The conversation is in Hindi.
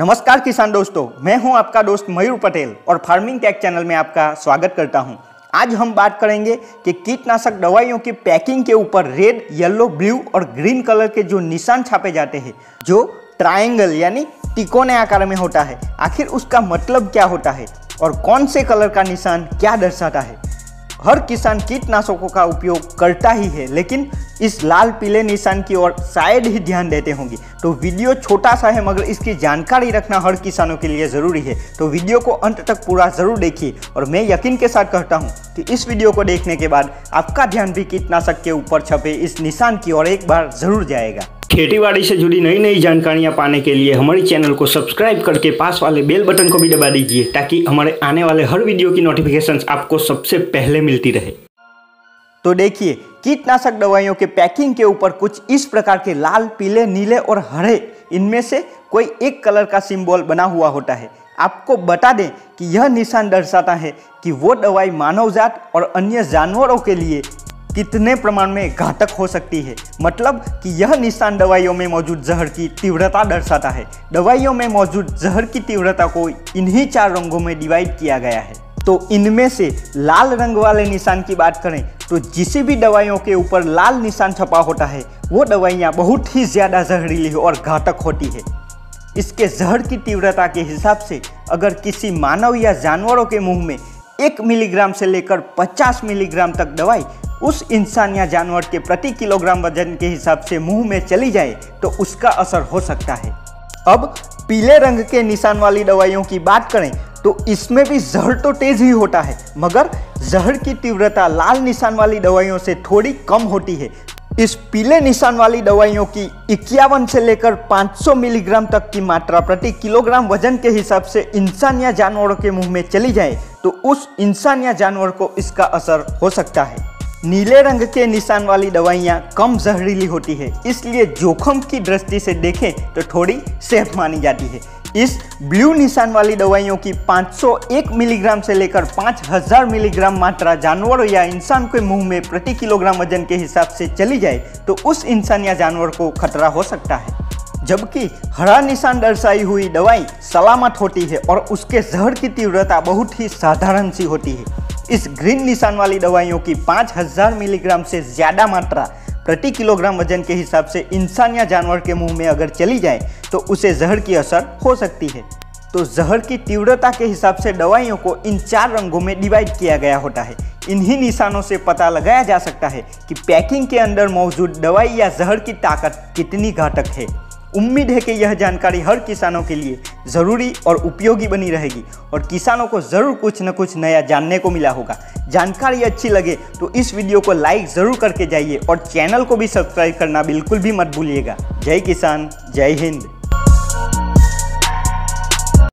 नमस्कार किसान दोस्तों, मैं हूँ आपका दोस्त मयूर पटेल और फ़ार्मिंग टेक चैनल में आपका स्वागत करता हूँ। आज हम बात करेंगे कि कीटनाशक दवाइयों की पैकिंग के ऊपर रेड येलो ब्लू और ग्रीन कलर के जो निशान छापे जाते हैं, जो ट्रायंगल यानी तिकोने आकार में होता है, आखिर उसका मतलब क्या होता है और कौन से कलर का निशान क्या दर्शाता है? हर किसान कीटनाशकों का उपयोग करता ही है, लेकिन इस लाल पीले निशान की ओर शायद ही ध्यान देते होंगे। तो वीडियो छोटा सा है, मगर इसकी जानकारी रखना हर किसानों के लिए ज़रूरी है। तो वीडियो को अंत तक पूरा ज़रूर देखिए, और मैं यकीन के साथ कहता हूँ कि इस वीडियो को देखने के बाद आपका ध्यान भी कीटनाशक के ऊपर छपे इस निशान की ओर एक बार ज़रूर जाएगा। खेतीबाड़ी से जुड़ी नई नई जानकारियाँ पाने के लिए हमारे चैनल को सब्सक्राइब करके पास वाले बेल बटन को भी दबा दीजिए, ताकि हमारे आने वाले हर वीडियो की नोटिफिकेशन आपको सबसे पहले मिलती रहे। तो देखिए, कीटनाशक दवाइयों के पैकिंग के ऊपर कुछ इस प्रकार के लाल, पीले, नीले और हरे, इनमें से कोई एक कलर का सिंबल बना हुआ होता है। आपको बता दें कि यह निशान दर्शाता है कि वो दवाई मानव जात और अन्य जानवरों के लिए कितने प्रमाण में घातक हो सकती है? मतलब कि यह निशान दवाइयों में मौजूद जहर की तीव्रता दर्शाता है। दवाइयों में मौजूद जहर की तीव्रता को इन्हीं चार रंगों में डिवाइड किया गया है। तो इनमें से लाल रंग वाले निशान की बात करें तो जिस भी दवाइयों के ऊपर लाल निशान छपा होता है, वो दवाइयाँ बहुत ही ज़्यादा जहरीली और घातक होती है। इसके जहर की तीव्रता के हिसाब से अगर किसी मानव या जानवरों के मुँह में एक मिलीग्राम से लेकर 50 मिलीग्राम तक दवाई उस इंसान या जानवर के प्रति किलोग्राम वज़न के हिसाब से मुँह में चली जाए तो उसका असर हो सकता है। अब पीले रंग के निशान वाली दवाइयों की बात करें तो इसमें भी जहर तो तेज ही होता है, मगर जहर की तीव्रता लाल निशान वाली दवाइयों से थोड़ी कम होती है। इस पीले निशान वाली दवाइयों की इक्यावन से लेकर 500 मिलीग्राम तक की मात्रा प्रति किलोग्राम वज़न के हिसाब से इंसान या जानवरों के मुँह में चली जाए तो उस इंसान या जानवर को इसका असर हो सकता है। नीले रंग के निशान वाली दवाइयाँ कम जहरीली होती है। इसलिए जोखम की दृष्टि से देखें तो थोड़ी सेफ़ मानी जाती है। इस ब्लू निशान वाली दवाइयों की 501 मिलीग्राम से लेकर 5000 मिलीग्राम मात्रा जानवर या इंसान के मुँह में प्रति किलोग्राम वज़न के हिसाब से चली जाए तो उस इंसान या जानवर को खतरा हो सकता है। जबकि हरा निशान दर्शाई हुई दवाई सलामत होती है और उसके जहर की तीव्रता बहुत ही साधारण सी होती है। इस ग्रीन निशान वाली दवाइयों की 5000 मिलीग्राम से ज़्यादा मात्रा प्रति किलोग्राम वज़न के हिसाब से इंसान या जानवर के मुँह में अगर चली जाए तो उसे जहर की असर हो सकती है। तो जहर की तीव्रता के हिसाब से दवाइयों को इन चार रंगों में डिवाइड किया गया होता है। इन्हीं निशानों से पता लगाया जा सकता है कि पैकिंग के अंदर मौजूद दवाई या जहर की ताकत कितनी घातक है। उम्मीद है कि यह जानकारी हर किसानों के लिए ज़रूरी और उपयोगी बनी रहेगी और किसानों को ज़रूर कुछ न कुछ नया जानने को मिला होगा। जानकारी अच्छी लगे तो इस वीडियो को लाइक ज़रूर करके जाइए और चैनल को भी सब्सक्राइब करना बिल्कुल भी मत भूलिएगा। जय किसान, जय हिंद।